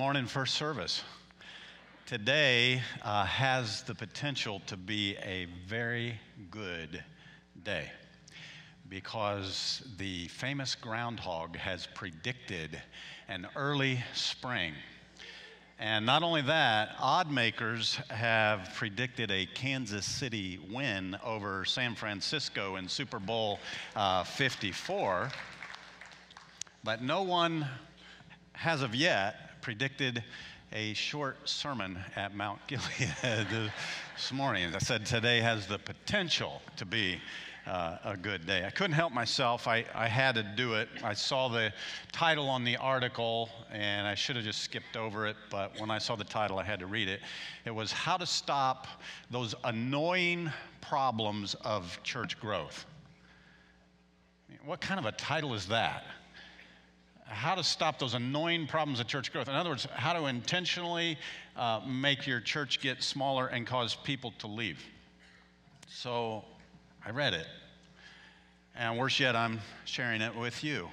Morning, first service. Today uh, has the potential to be a very good day because the famous groundhog has predicted an early spring. And not only that, odd makers have predicted a Kansas City win over San Francisco in Super Bowl uh, 54. But no one has of yet predicted a short sermon at Mount Gilead this morning. I said today has the potential to be uh, a good day. I couldn't help myself. I, I had to do it. I saw the title on the article and I should have just skipped over it, but when I saw the title, I had to read it. It was How to Stop Those Annoying Problems of Church Growth. What kind of a title is that? How to stop those annoying problems of church growth. In other words, how to intentionally uh, make your church get smaller and cause people to leave. So I read it. And worse yet, I'm sharing it with you.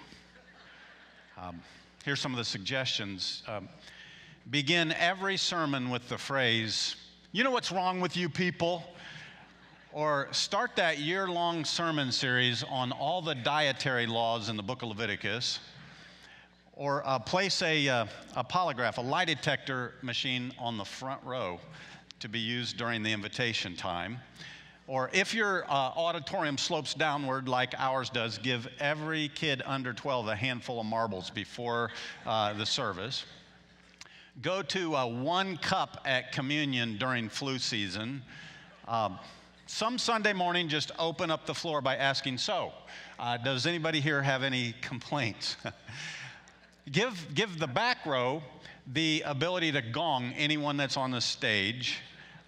Um, here's some of the suggestions. Um, begin every sermon with the phrase, You know what's wrong with you people? Or start that year long sermon series on all the dietary laws in the book of Leviticus or uh, place a, uh, a polygraph, a lie detector machine on the front row to be used during the invitation time. Or if your uh, auditorium slopes downward like ours does, give every kid under 12 a handful of marbles before uh, the service. Go to uh, one cup at communion during flu season. Um, some Sunday morning, just open up the floor by asking, So, uh, does anybody here have any complaints? Give, give the back row the ability to gong anyone that's on the stage.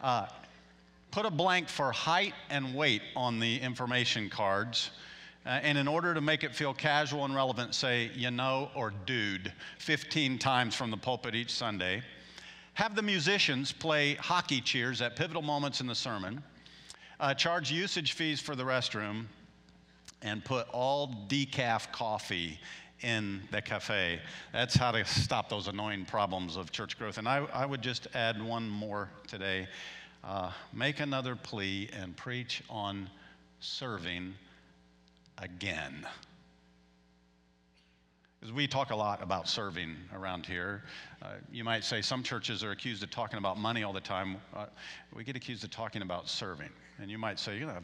Uh, put a blank for height and weight on the information cards. Uh, and in order to make it feel casual and relevant, say, you know, or dude, 15 times from the pulpit each Sunday. Have the musicians play hockey cheers at pivotal moments in the sermon. Uh, charge usage fees for the restroom. And put all decaf coffee in the cafe. That's how to stop those annoying problems of church growth. And I, I would just add one more today. Uh, make another plea and preach on serving again. Because we talk a lot about serving around here. Uh, you might say some churches are accused of talking about money all the time. Uh, we get accused of talking about serving. And you might say, you know,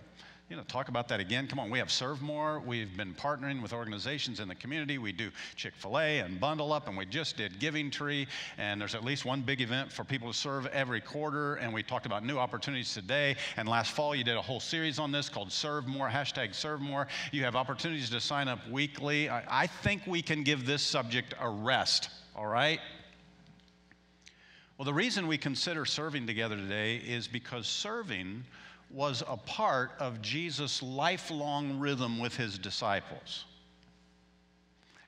you know, talk about that again. Come on, we have Serve More. We've been partnering with organizations in the community. We do Chick fil A and Bundle Up, and we just did Giving Tree. And there's at least one big event for people to serve every quarter. And we talked about new opportunities today. And last fall, you did a whole series on this called Serve More, hashtag Serve More. You have opportunities to sign up weekly. I, I think we can give this subject a rest, all right? Well, the reason we consider serving together today is because serving was a part of Jesus' lifelong rhythm with his disciples.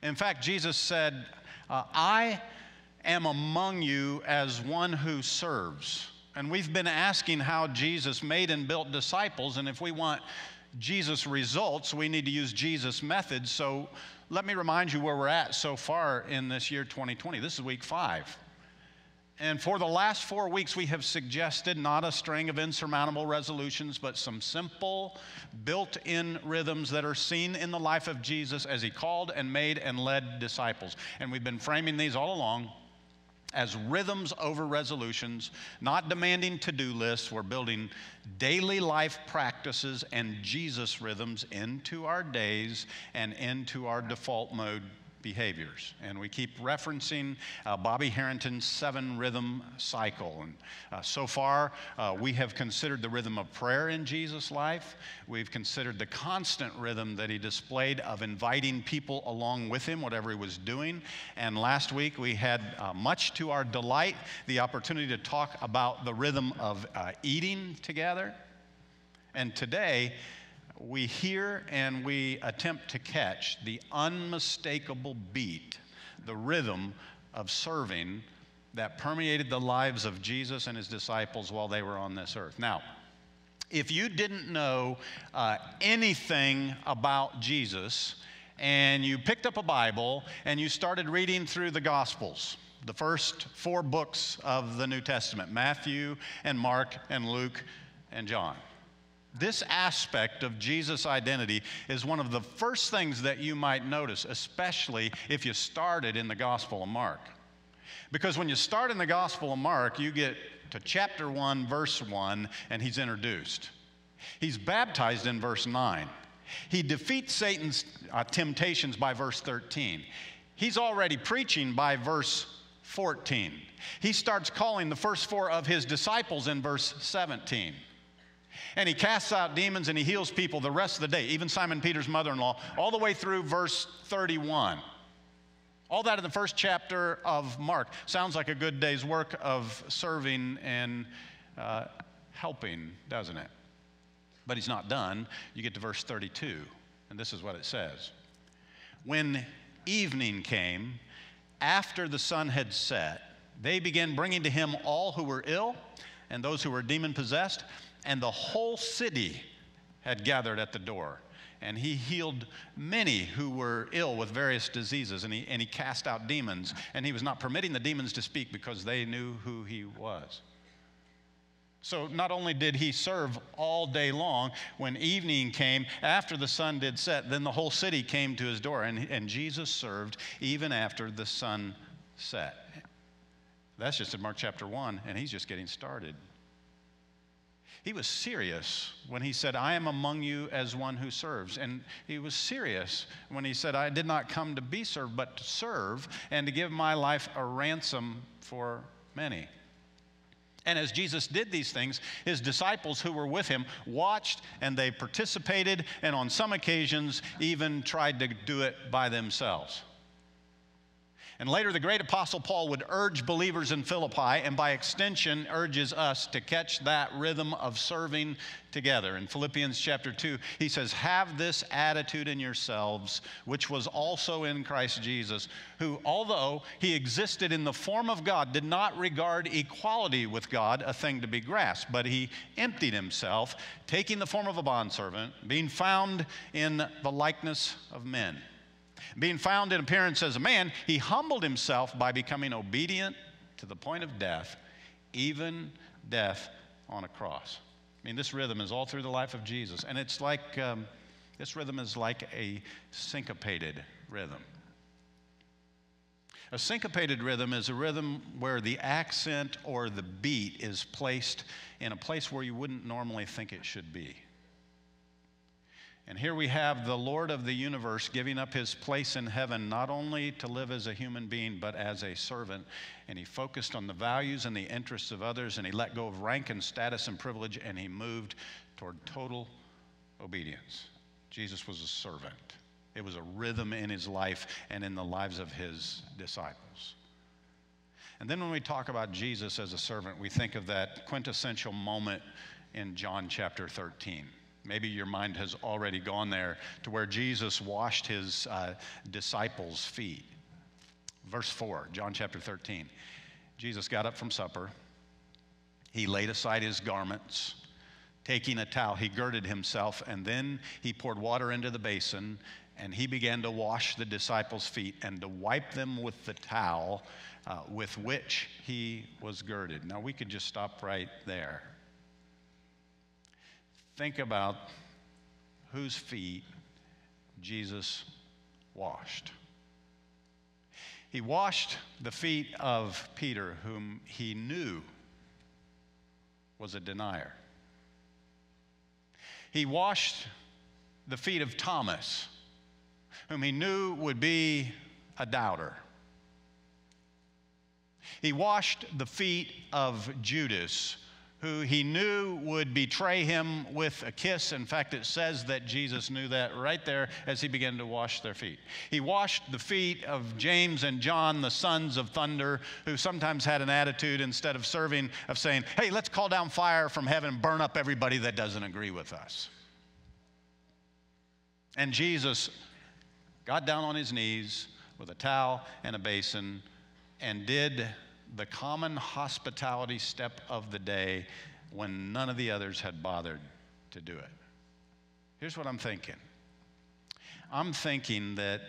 In fact, Jesus said, uh, I am among you as one who serves. And we've been asking how Jesus made and built disciples, and if we want Jesus' results, we need to use Jesus' methods. So let me remind you where we're at so far in this year 2020. This is week five. And for the last four weeks, we have suggested not a string of insurmountable resolutions, but some simple, built in rhythms that are seen in the life of Jesus as he called and made and led disciples. And we've been framing these all along as rhythms over resolutions, not demanding to do lists. We're building daily life practices and Jesus rhythms into our days and into our default mode behaviors. And we keep referencing uh, Bobby Harrington's seven rhythm cycle. And uh, so far, uh, we have considered the rhythm of prayer in Jesus' life. We've considered the constant rhythm that he displayed of inviting people along with him, whatever he was doing. And last week, we had, uh, much to our delight, the opportunity to talk about the rhythm of uh, eating together. And today, we hear and we attempt to catch the unmistakable beat, the rhythm of serving that permeated the lives of Jesus and his disciples while they were on this earth. Now, if you didn't know uh, anything about Jesus and you picked up a Bible and you started reading through the Gospels, the first four books of the New Testament Matthew and Mark and Luke and John. This aspect of Jesus' identity is one of the first things that you might notice, especially if you started in the Gospel of Mark. Because when you start in the Gospel of Mark, you get to chapter 1, verse 1, and he's introduced. He's baptized in verse 9. He defeats Satan's uh, temptations by verse 13. He's already preaching by verse 14. He starts calling the first four of his disciples in verse 17. And he casts out demons and he heals people the rest of the day, even Simon Peter's mother in law, all the way through verse 31. All that in the first chapter of Mark. Sounds like a good day's work of serving and uh, helping, doesn't it? But he's not done. You get to verse 32, and this is what it says When evening came, after the sun had set, they began bringing to him all who were ill and those who were demon possessed, and the whole city had gathered at the door and he healed many who were ill with various diseases, and he, and he cast out demons. And he was not permitting the demons to speak because they knew who he was. So not only did he serve all day long, when evening came, after the sun did set, then the whole city came to his door, and, and Jesus served even after the sun set. That's just in Mark chapter 1, and he's just getting started. He was serious when he said, I am among you as one who serves. And he was serious when he said, I did not come to be served, but to serve and to give my life a ransom for many. And as Jesus did these things, his disciples who were with him watched and they participated, and on some occasions even tried to do it by themselves. And later, the great apostle Paul would urge believers in Philippi, and by extension, urges us to catch that rhythm of serving together. In Philippians chapter 2, he says, Have this attitude in yourselves, which was also in Christ Jesus, who, although he existed in the form of God, did not regard equality with God a thing to be grasped, but he emptied himself, taking the form of a bondservant, being found in the likeness of men. Being found in appearance as a man, he humbled himself by becoming obedient to the point of death, even death on a cross. I mean, this rhythm is all through the life of Jesus. And it's like, um, this rhythm is like a syncopated rhythm. A syncopated rhythm is a rhythm where the accent or the beat is placed in a place where you wouldn't normally think it should be. And here we have the Lord of the universe giving up his place in heaven, not only to live as a human being, but as a servant. And he focused on the values and the interests of others, and he let go of rank and status and privilege, and he moved toward total obedience. Jesus was a servant, it was a rhythm in his life and in the lives of his disciples. And then when we talk about Jesus as a servant, we think of that quintessential moment in John chapter 13 Maybe your mind has already gone there to where Jesus washed his uh, disciples' feet. Verse 4, John chapter 13. Jesus got up from supper. He laid aside his garments. Taking a towel, he girded himself, and then he poured water into the basin, and he began to wash the disciples' feet and to wipe them with the towel uh, with which he was girded. Now, we could just stop right there think about whose feet Jesus washed. He washed the feet of Peter, whom he knew was a denier. He washed the feet of Thomas, whom he knew would be a doubter. He washed the feet of Judas, who he knew would betray him with a kiss. In fact, it says that Jesus knew that right there as he began to wash their feet. He washed the feet of James and John, the sons of thunder, who sometimes had an attitude instead of serving, of saying, hey, let's call down fire from heaven and burn up everybody that doesn't agree with us. And Jesus got down on his knees with a towel and a basin and did the common hospitality step of the day when none of the others had bothered to do it. Here's what I'm thinking I'm thinking that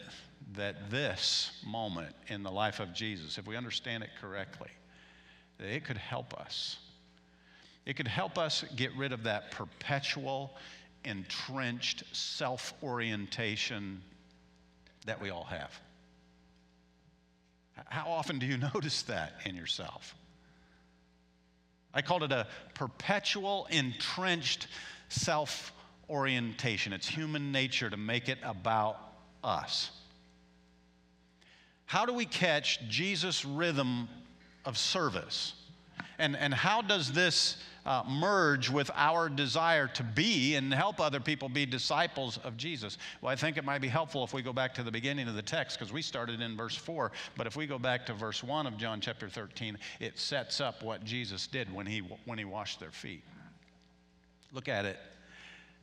that this moment in the life of Jesus, if we understand it correctly, that it could help us. It could help us get rid of that perpetual, entrenched self orientation that we all have. How often do you notice that in yourself? I called it a perpetual, entrenched self orientation. It's human nature to make it about us. How do we catch Jesus' rhythm of service? And, and how does this uh, merge with our desire to be and help other people be disciples of Jesus? Well, I think it might be helpful if we go back to the beginning of the text because we started in verse 4. But if we go back to verse 1 of John chapter 13, it sets up what Jesus did when he, when he washed their feet. Look at it.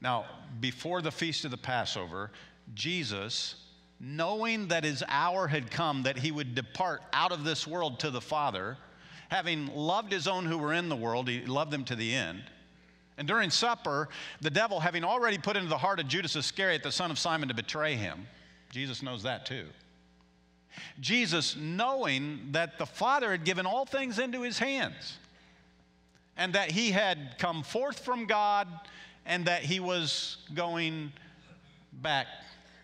Now, before the feast of the Passover, Jesus knowing that his hour had come that he would depart out of this world to the Father, having loved his own who were in the world, he loved them to the end. And during supper, the devil, having already put into the heart of Judas Iscariot, the son of Simon, to betray him, Jesus knows that too. Jesus, knowing that the Father had given all things into his hands, and that he had come forth from God, and that he was going back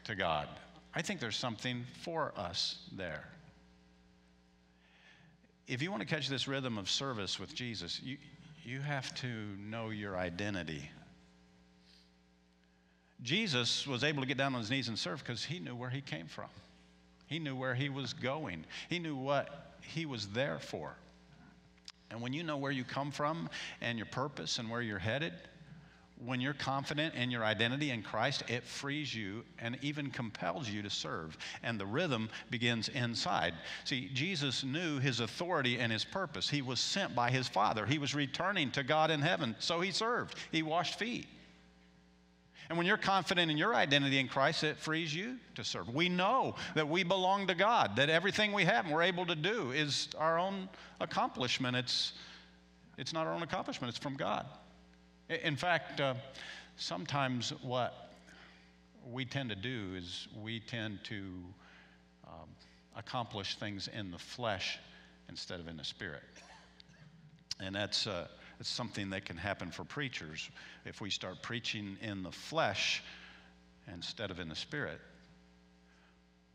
to God. I think there's something for us there. If you want to catch this rhythm of service with Jesus, you, you have to know your identity. Jesus was able to get down on his knees and serve because he knew where he came from. He knew where he was going. He knew what he was there for. And when you know where you come from and your purpose and where you're headed, when you're confident in your identity in Christ, it frees you and even compels you to serve. And the rhythm begins inside. See, Jesus knew his authority and his purpose. He was sent by his Father, he was returning to God in heaven, so he served. He washed feet. And when you're confident in your identity in Christ, it frees you to serve. We know that we belong to God, that everything we have and we're able to do is our own accomplishment. It's, it's not our own accomplishment, it's from God. In fact, uh, sometimes what we tend to do is we tend to um, accomplish things in the flesh instead of in the spirit. And that's, uh, that's something that can happen for preachers. If we start preaching in the flesh instead of in the spirit,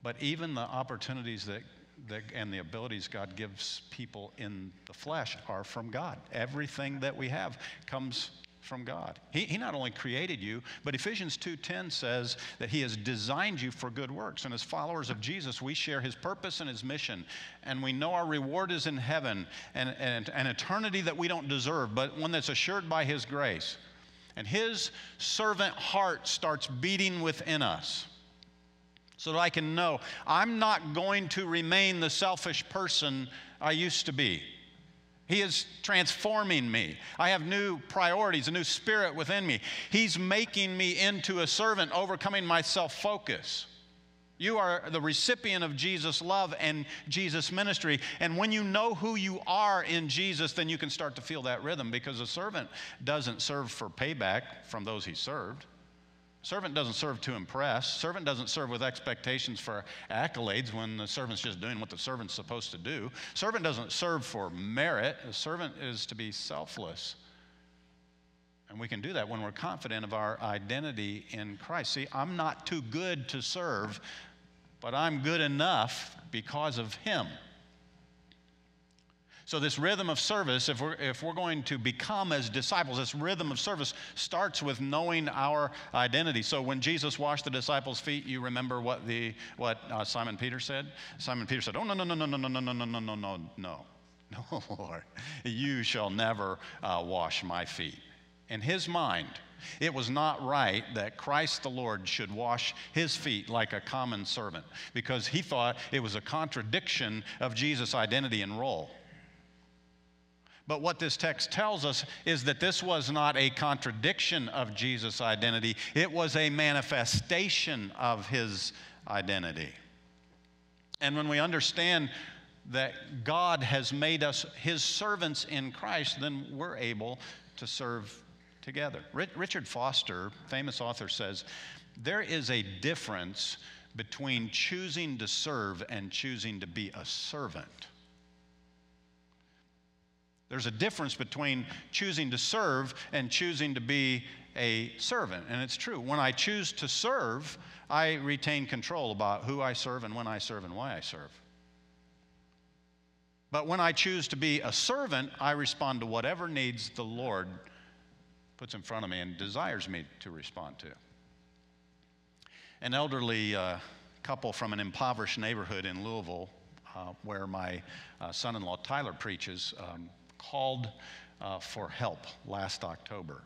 but even the opportunities that, that, and the abilities God gives people in the flesh are from God. Everything that we have comes from God. He, he not only created you, but Ephesians 2:10 says that he has designed you for good works. And as followers of Jesus, we share his purpose and his mission. And we know our reward is in heaven and, and an eternity that we don't deserve, but one that's assured by his grace. And his servant heart starts beating within us so that I can know I'm not going to remain the selfish person I used to be. He is transforming me. I have new priorities, a new spirit within me. He's making me into a servant, overcoming my self focus. You are the recipient of Jesus' love and Jesus' ministry. And when you know who you are in Jesus, then you can start to feel that rhythm because a servant doesn't serve for payback from those he served. Servant doesn't serve to impress. Servant doesn't serve with expectations for accolades when the servant's just doing what the servant's supposed to do. Servant doesn't serve for merit. A servant is to be selfless. And we can do that when we're confident of our identity in Christ. See, I'm not too good to serve, but I'm good enough because of Him. So, this rhythm of service, if we're, if we're going to become as disciples, this rhythm of service starts with knowing our identity. So, when Jesus washed the disciples' feet, you remember what, the, what uh, Simon Peter said? Simon Peter said, Oh, no, no, no, no, no, no, no, no, no, no, no, no, no. Lord, you shall never uh, wash my feet. In his mind, it was not right that Christ the Lord should wash his feet like a common servant because he thought it was a contradiction of Jesus' identity and role. But what this text tells us is that this was not a contradiction of Jesus' identity, it was a manifestation of his identity. And when we understand that God has made us his servants in Christ, then we're able to serve together. Richard Foster, famous author, says there is a difference between choosing to serve and choosing to be a servant. There's a difference between choosing to serve and choosing to be a servant. And it's true. When I choose to serve, I retain control about who I serve and when I serve and why I serve. But when I choose to be a servant, I respond to whatever needs the Lord puts in front of me and desires me to respond to. An elderly uh, couple from an impoverished neighborhood in Louisville, uh, where my uh, son in law Tyler preaches, um, called uh, for help last October.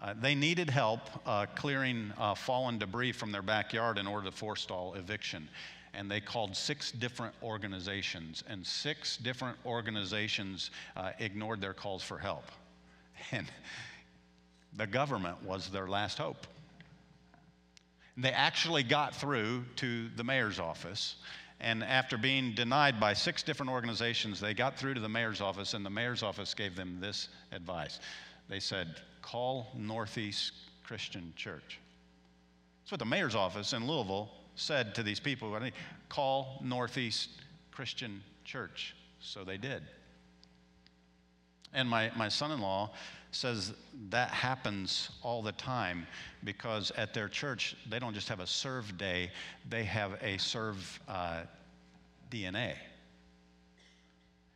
Uh, they needed help uh, clearing uh, fallen debris from their backyard in order to forestall eviction. And they called six different organizations, and six different organizations uh, ignored their calls for help. And the government was their last hope. They actually got through to the mayor's office, and after being denied by six different organizations, they got through to the mayor's office, and the mayor's office gave them this advice. They said, Call Northeast Christian Church. That's what the mayor's office in Louisville said to these people call Northeast Christian Church. So they did. And my, my son in law says that happens all the time because at their church, they don't just have a serve day, they have a serve uh, DNA.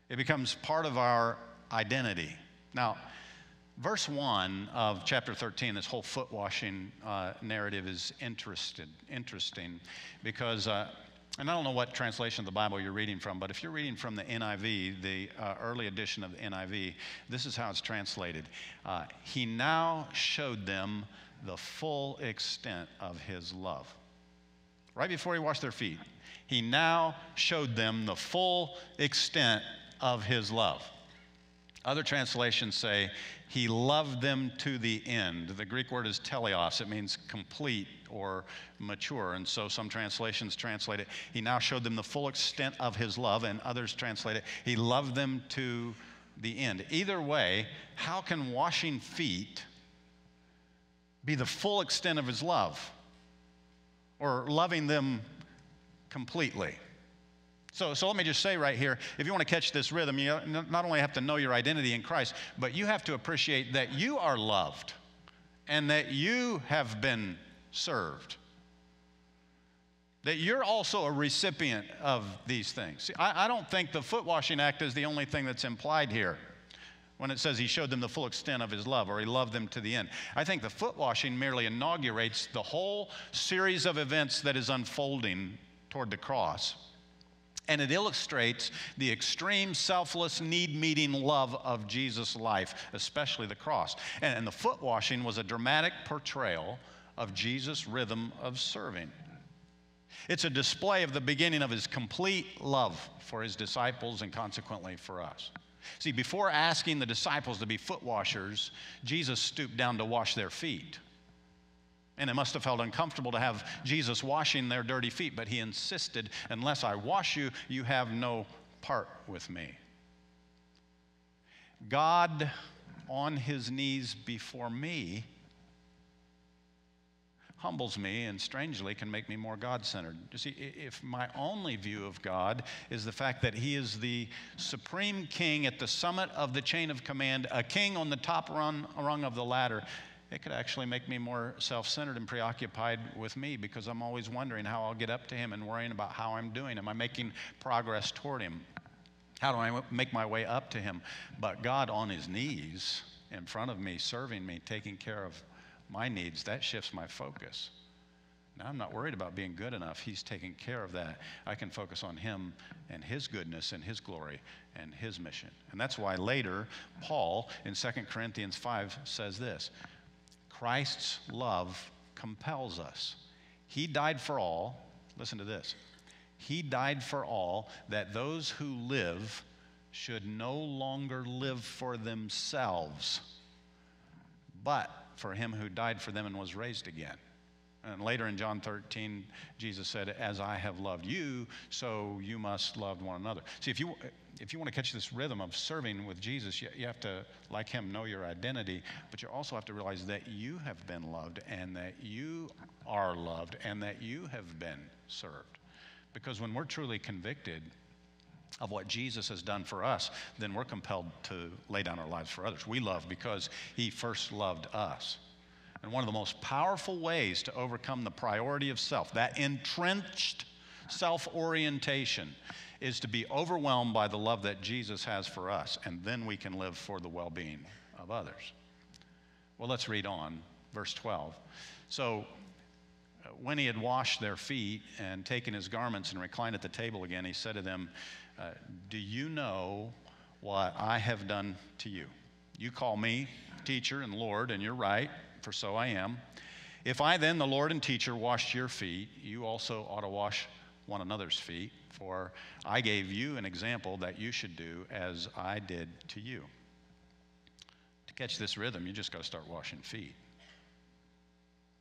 It becomes part of our identity. Now, verse 1 of chapter 13, this whole foot washing uh, narrative is interested, interesting because uh, and I don't know what translation of the Bible you're reading from, but if you're reading from the NIV, the uh, early edition of the NIV, this is how it's translated. Uh, he now showed them the full extent of his love. Right before he washed their feet, he now showed them the full extent of his love. Other translations say, He loved them to the end. The Greek word is teleos, it means complete or mature. And so some translations translate it, He now showed them the full extent of His love, and others translate it, He loved them to the end. Either way, how can washing feet be the full extent of His love or loving them completely? So, so let me just say right here if you want to catch this rhythm, you not only have to know your identity in Christ, but you have to appreciate that you are loved and that you have been served. That you're also a recipient of these things. See, I, I don't think the foot washing act is the only thing that's implied here when it says he showed them the full extent of his love or he loved them to the end. I think the foot washing merely inaugurates the whole series of events that is unfolding toward the cross and it illustrates the extreme selfless need meeting love of Jesus' life, especially the cross. And, and the foot washing was a dramatic portrayal of Jesus' rhythm of serving. It's a display of the beginning of his complete love for his disciples and consequently for us. See, before asking the disciples to be foot washers, Jesus stooped down to wash their feet. And it must have felt uncomfortable to have Jesus washing their dirty feet, but he insisted, Unless I wash you, you have no part with me. God on his knees before me humbles me and strangely can make me more God centered. You see, if my only view of God is the fact that He is the supreme king at the summit of the chain of command, a king on the top rung, rung of the ladder, it could actually make me more self centered and preoccupied with me because I'm always wondering how I'll get up to Him and worrying about how I'm doing. Am I making progress toward Him? How do I make my way up to Him? But God on His knees in front of me, serving me, taking care of my needs, that shifts my focus. Now, I'm not worried about being good enough. He's taking care of that. I can focus on Him and His goodness and His glory and His mission. And that's why later, Paul in 2 Corinthians 5 says this Christ's love compels us. He died for all. Listen to this. He died for all that those who live should no longer live for themselves, but for him who died for them and was raised again. And later in John 13, Jesus said, As I have loved you, so you must love one another. See, if you, if you want to catch this rhythm of serving with Jesus, you, you have to, like him, know your identity, but you also have to realize that you have been loved and that you are loved and that you have been served. Because when we're truly convicted, of what Jesus has done for us, then we're compelled to lay down our lives for others. We love because he first loved us. And one of the most powerful ways to overcome the priority of self, that entrenched self orientation, is to be overwhelmed by the love that Jesus has for us, and then we can live for the well being of others. Well, let's read on, verse 12. So, uh, when he had washed their feet and taken his garments and reclined at the table again, he said to them, uh, Do you know what I have done to you? You call me teacher and Lord, and you're right for so I am. If I then, the Lord and teacher, washed your feet, you also ought to wash one another's feet, for I gave you an example that you should do as I did to you. To catch this rhythm, you just got to start washing feet.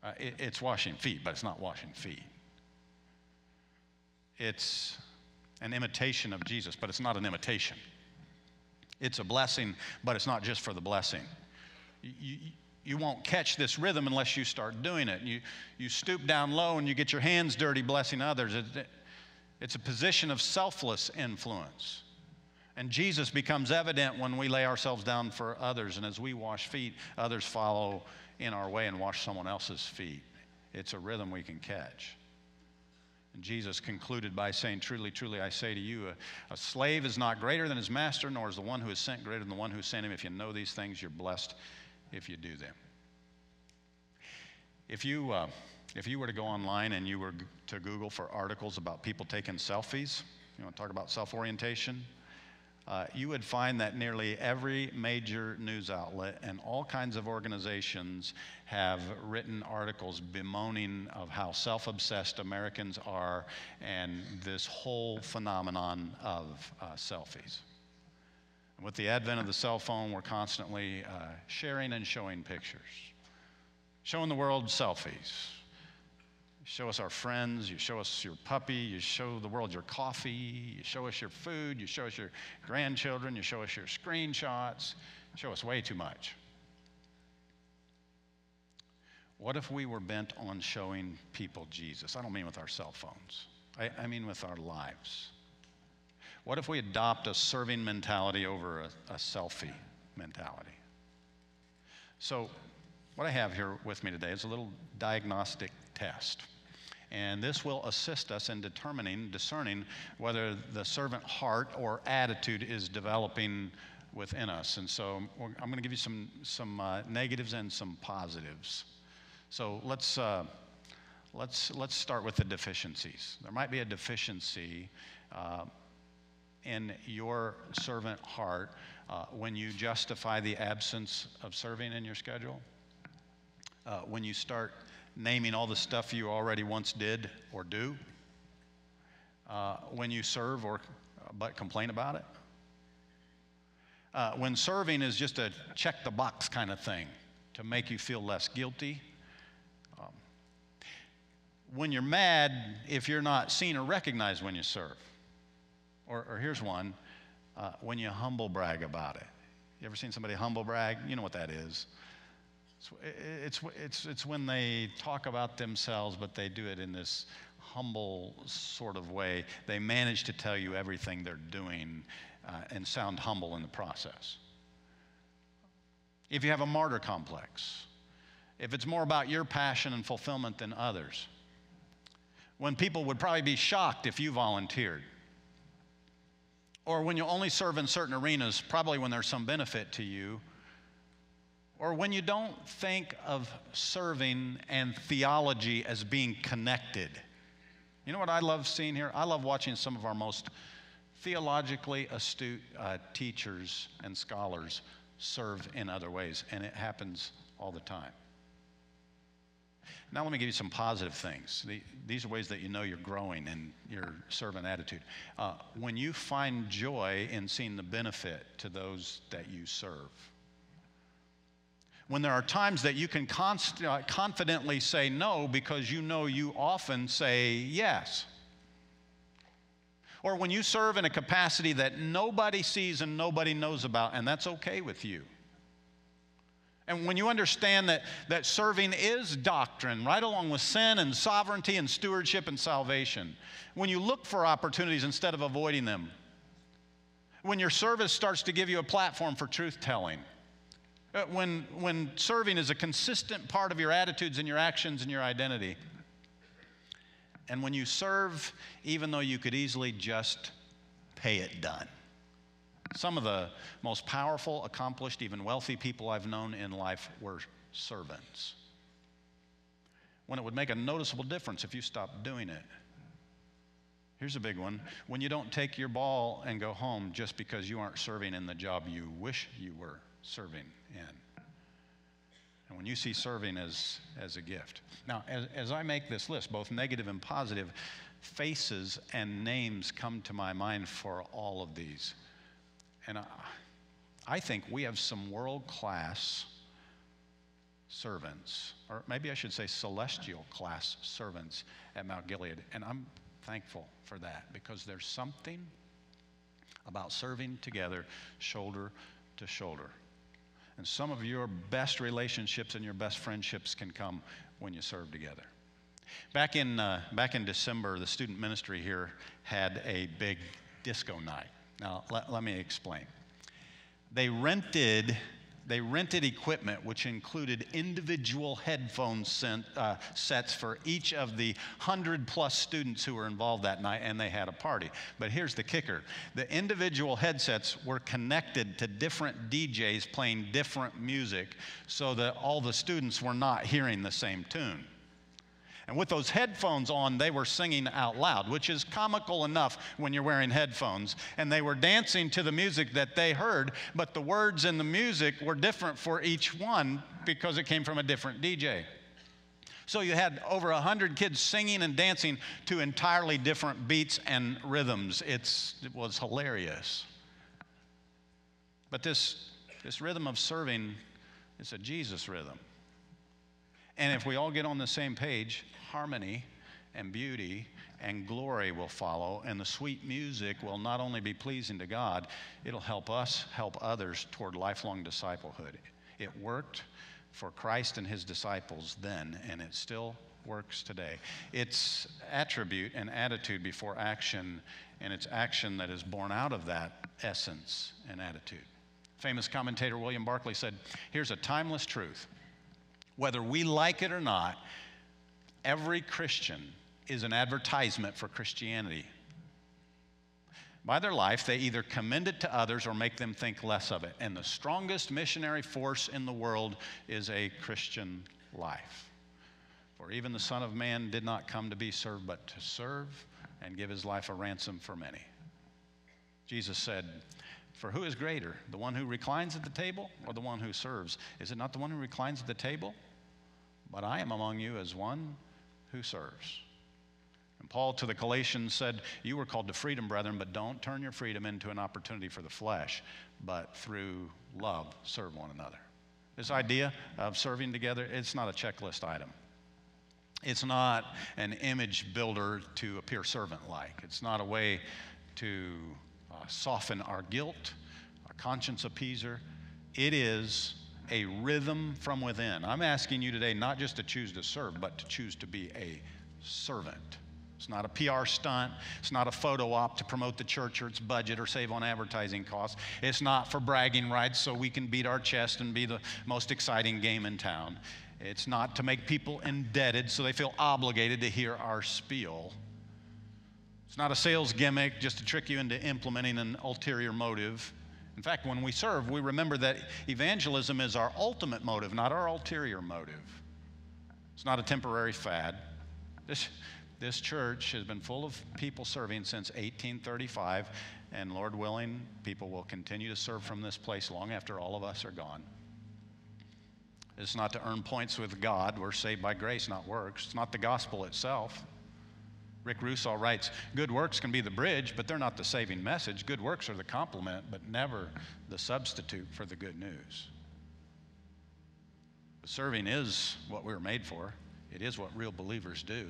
Uh, it, it's washing feet, but it's not washing feet. It's an imitation of Jesus, but it's not an imitation. It's a blessing, but it's not just for the blessing. You, you, won't catch this rhythm unless you start doing it. You, you stoop down low and you get your hands dirty blessing others. It, it's a position of selfless influence. And Jesus becomes evident when we lay ourselves down for others. And as we wash feet, others follow in our way and wash someone else's feet. It's a rhythm we can catch. And Jesus concluded by saying, Truly, truly, I say to you, a, a, slave is not greater than his master, nor is the one who is sent greater than the one who sent him. If you know these things, you're blessed if you do them. If you, uh, if you were to go online and you were to Google for articles about people taking selfies, you want to talk about self orientation, uh, you would find that nearly every major news outlet and all kinds of organizations have written articles bemoaning of how self-obsessed Americans are and this whole phenomenon of uh, selfies. With the advent of the cell phone, we're constantly uh, sharing and showing pictures, showing the world selfies. You show us our friends, you show us your puppy, you show the world your coffee, you show us your food, you show us your grandchildren, you show us your screenshots, you show us way too much. What if we were bent on showing people Jesus? I don't mean with our cell phones, I, I mean with our lives. What if we adopt a serving mentality over a, a selfie mentality? So, what I have here with me today is a little diagnostic test. And this will assist us in determining, discerning whether the servant heart or attitude is developing within us. And so I'm going to give you some, some uh, negatives and some positives. So let's, uh, let's, let's start with the deficiencies. There might be a deficiency uh, in your servant heart uh, when you justify the absence of serving in your schedule? Uh, when you start naming all the stuff you already once did or do? Uh, when you serve or uh, but complain about it? Uh, when serving is just a check the box kind of thing to make you feel less guilty. Um, when you're mad if you're not seen or recognized when you serve. Or, or here's one uh, when you humble brag about it. You ever seen somebody humble brag? You know what that is. It's, it's, it's, it's when they talk about themselves, but they do it in this humble sort of way. They manage to tell you everything they're doing uh, and sound humble in the process. If you have a martyr complex, if it's more about your passion and fulfillment than others, when people would probably be shocked if you volunteered or when you only serve in certain arenas, probably when there's some benefit to you, or when you don't think of serving and theology as being connected. You know what I love seeing here? I love watching some of our most theologically astute uh, teachers and scholars serve in other ways, and it happens all the time. Now, let me give you some positive things. The, these are ways that you know you're growing in your servant attitude. Uh, when you find joy in seeing the benefit to those that you serve, when there are times that you can const- uh, confidently say no because you know you often say yes. Or when you serve in a capacity that nobody sees and nobody knows about, and that's okay with you. And when you understand that, that serving is doctrine, right along with sin and sovereignty and stewardship and salvation, when you look for opportunities instead of avoiding them, when your service starts to give you a platform for truth telling, uh, when, when serving is a consistent part of your attitudes and your actions and your identity. And when you serve, even though you could easily just pay it done. Some of the most powerful, accomplished, even wealthy people I've known in life were servants. When it would make a noticeable difference if you stopped doing it. Here's a big one when you don't take your ball and go home just because you aren't serving in the job you wish you were serving in. And when you see serving as, as a gift. Now, as, as I make this list, both negative and positive, faces and names come to my mind for all of these. And I, I think we have some world class servants, or maybe I should say celestial class servants at Mount Gilead. And I'm thankful for that because there's something about serving together, shoulder to shoulder. And some of your best relationships and your best friendships can come when you serve together. Back in, uh, back in December, the student ministry here had a big disco night. Now, let, let me explain. They rented they rented equipment which included individual headphone sent, uh, sets for each of the 100 plus students who were involved that night, and they had a party. But here's the kicker the individual headsets were connected to different DJs playing different music so that all the students were not hearing the same tune. And with those headphones on, they were singing out loud, which is comical enough when you're wearing headphones. And they were dancing to the music that they heard, but the words and the music were different for each one because it came from a different DJ. So you had over 100 kids singing and dancing to entirely different beats and rhythms. It's, it was hilarious. But this, this rhythm of serving is a Jesus rhythm. And if we all get on the same page, harmony and beauty and glory will follow, and the sweet music will not only be pleasing to God, it'll help us help others toward lifelong disciplehood. It worked for Christ and his disciples then, and it still works today. It's attribute and attitude before action, and it's action that is born out of that essence and attitude. Famous commentator William Barclay said, Here's a timeless truth. Whether we like it or not, every Christian is an advertisement for Christianity. By their life, they either commend it to others or make them think less of it. And the strongest missionary force in the world is a Christian life. For even the Son of Man did not come to be served, but to serve and give his life a ransom for many. Jesus said, For who is greater, the one who reclines at the table or the one who serves? Is it not the one who reclines at the table? But I am among you as one who serves. And Paul to the Galatians said, You were called to freedom, brethren, but don't turn your freedom into an opportunity for the flesh, but through love serve one another. This idea of serving together, it's not a checklist item. It's not an image builder to appear servant like. It's not a way to uh, soften our guilt, our conscience appeaser. It is a rhythm from within. I'm asking you today not just to choose to serve, but to choose to be a servant. It's not a PR stunt. It's not a photo op to promote the church or its budget or save on advertising costs. It's not for bragging rights so we can beat our chest and be the most exciting game in town. It's not to make people indebted so they feel obligated to hear our spiel. It's not a sales gimmick just to trick you into implementing an ulterior motive. In fact, when we serve, we remember that evangelism is our ultimate motive, not our ulterior motive. It's not a temporary fad. This, this church has been full of people serving since 1835, and Lord willing, people will continue to serve from this place long after all of us are gone. It's not to earn points with God. We're saved by grace, not works. It's not the gospel itself. Rick Rusaw writes Good works can be the bridge, but they're not the saving message. Good works are the complement, but never the substitute for the good news. Serving is what we were made for, it is what real believers do.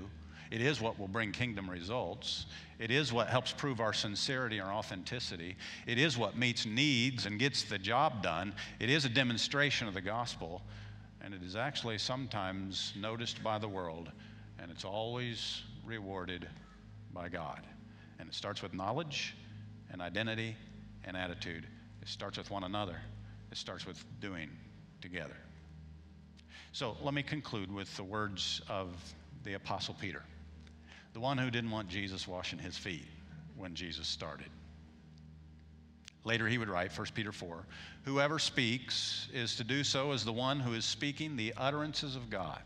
It is what will bring kingdom results. It is what helps prove our sincerity, our authenticity. It is what meets needs and gets the job done. It is a demonstration of the gospel, and it is actually sometimes noticed by the world, and it's always rewarded by God. And it starts with knowledge and identity and attitude. It starts with one another, it starts with doing together. So let me conclude with the words of the Apostle Peter, the one who didn't want Jesus washing his feet when Jesus started. Later he would write, 1 Peter 4 Whoever speaks is to do so as the one who is speaking the utterances of God.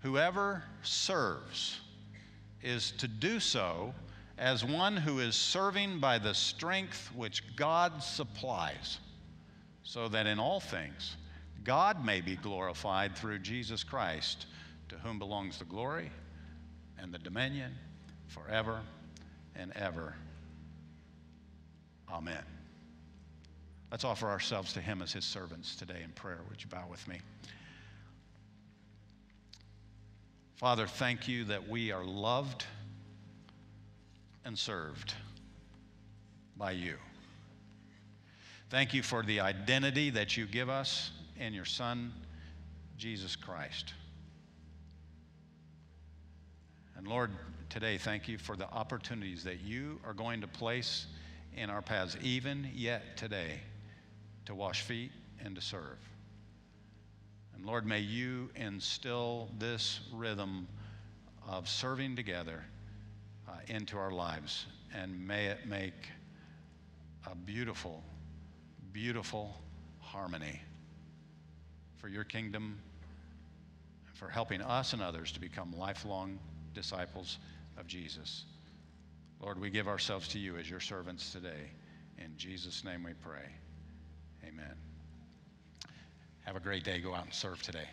Whoever serves is to do so as one who is serving by the strength which God supplies, so that in all things God may be glorified through Jesus Christ, to whom belongs the glory and the dominion forever and ever. Amen. Let's offer ourselves to Him as His servants today in prayer. Would you bow with me? Father, thank you that we are loved and served by you. Thank you for the identity that you give us in your Son, Jesus Christ. And Lord, today, thank you for the opportunities that you are going to place in our paths, even yet today, to wash feet and to serve. And Lord, may you instill this rhythm of serving together uh, into our lives, and may it make a beautiful, beautiful harmony for your kingdom, for helping us and others to become lifelong disciples of Jesus. Lord, we give ourselves to you as your servants today. In Jesus' name we pray. Amen. Have a great day. Go out and serve today.